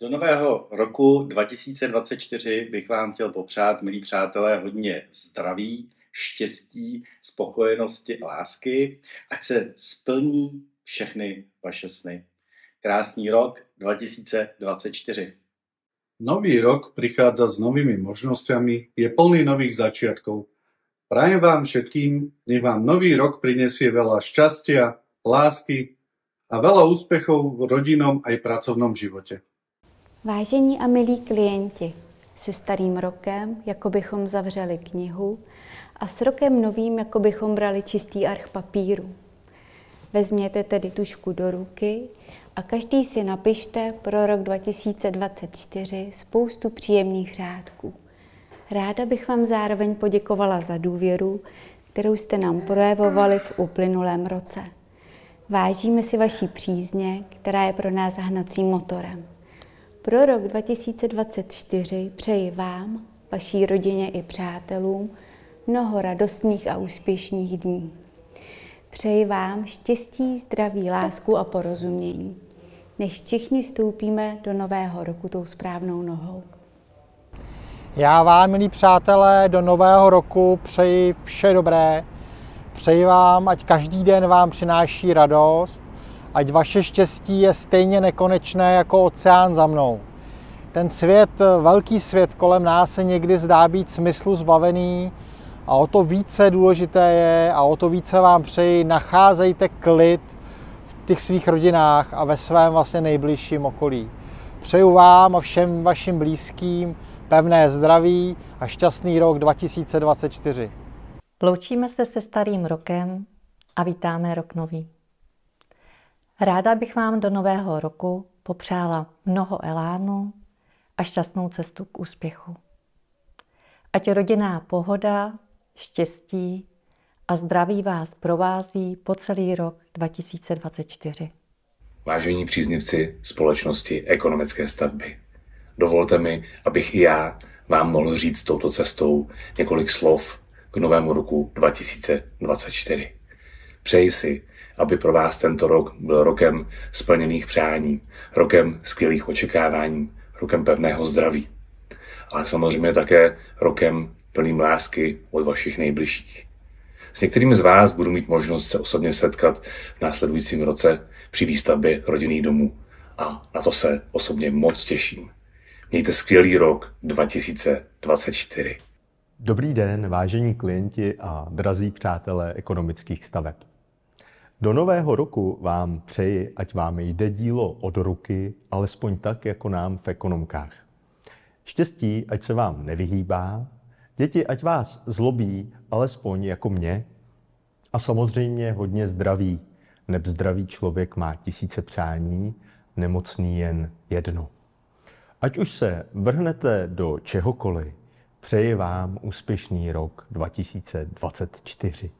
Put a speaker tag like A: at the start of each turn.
A: Do nového roku 2024 bych vám chtěl popřát, milí přátelé, hodně zdraví, štěstí, spokojenosti a lásky, ať se splní všechny vaše sny. Krásný rok 2024.
B: Nový rok prichádza s novými možnosťami, je plný nových začiatkov. Prajem vám všetkým, nech vám nový rok prinesie veľa šťastia, lásky a veľa úspechov v rodinnom aj pracovnom živote.
C: Vážení a milí klienti, se starým rokem, jako bychom zavřeli knihu, a s rokem novým, jako bychom brali čistý arch papíru. Vezměte tedy tušku do ruky a každý si napište pro rok 2024 spoustu příjemných řádků. Ráda bych vám zároveň poděkovala za důvěru, kterou jste nám projevovali v uplynulém roce. Vážíme si vaší přízně, která je pro nás hnacím motorem. Pro rok 2024 přeji vám, vaší rodině i přátelům mnoho radostných a úspěšných dní. Přeji vám štěstí, zdraví, lásku a porozumění. Nech všichni stoupíme do nového roku tou správnou nohou.
D: Já vám, milí přátelé, do nového roku přeji vše dobré. Přeji vám, ať každý den vám přináší radost, ať vaše štěstí je stejně nekonečné jako oceán za mnou. Ten svět, velký svět kolem nás se někdy zdá být smyslu zbavený a o to více důležité je a o to více vám přeji, nacházejte klid v těch svých rodinách a ve svém vlastně nejbližším okolí. Přeju vám a všem vašim blízkým pevné zdraví a šťastný rok 2024.
E: Loučíme se se starým rokem a vítáme rok nový. Ráda bych vám do nového roku popřála mnoho elánu a šťastnou cestu k úspěchu. Ať rodinná pohoda, štěstí a zdraví vás provází po celý rok 2024.
F: Vážení příznivci společnosti ekonomické stavby, dovolte mi, abych i já vám mohl říct touto cestou několik slov k novému roku 2024. Přeji si, aby pro vás tento rok byl rokem splněných přání, rokem skvělých očekávání, rokem pevného zdraví. Ale samozřejmě také rokem plným lásky od vašich nejbližších. S některými z vás budu mít možnost se osobně setkat v následujícím roce při výstavbě rodinných domů a na to se osobně moc těším. Mějte skvělý rok 2024.
G: Dobrý den, vážení klienti a drazí přátelé ekonomických staveb. Do nového roku vám přeji, ať vám jde dílo od ruky, alespoň tak, jako nám v ekonomkách. Štěstí, ať se vám nevyhýbá, děti, ať vás zlobí, alespoň jako mě, a samozřejmě hodně zdraví, neb zdravý člověk má tisíce přání, nemocný jen jedno. Ať už se vrhnete do čehokoliv, přeji vám úspěšný rok 2024.